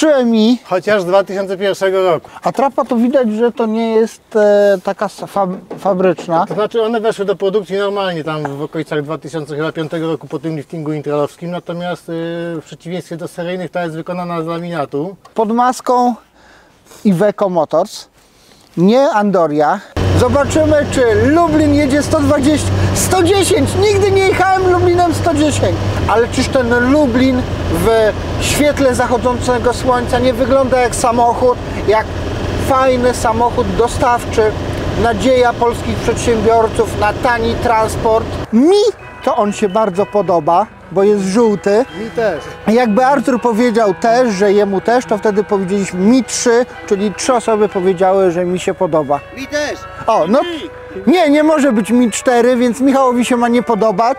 Patrzyłem i, Chociaż z 2001 roku. a trapa to widać, że to nie jest e, taka fab, fabryczna. To znaczy one weszły do produkcji normalnie tam w okolicach 2005 roku po tym liftingu intralowskim, natomiast y, w przeciwieństwie do seryjnych ta jest wykonana z laminatu. Pod maską Iveco Motors, nie Andoria. Zobaczymy, czy Lublin jedzie 120, 110. Nigdy nie jechałem Lublinem 110. Ale czyż ten Lublin w świetle zachodzącego słońca nie wygląda jak samochód, jak fajny samochód dostawczy, nadzieja polskich przedsiębiorców na tani transport. Mi to on się bardzo podoba, bo jest żółty. Mi też. Jakby Artur powiedział też, że jemu też, to wtedy powiedzieliśmy mi trzy, czyli trzy osoby powiedziały, że mi się podoba. Mi też! O, no nie, nie może być mi cztery, więc Michałowi się ma nie podobać.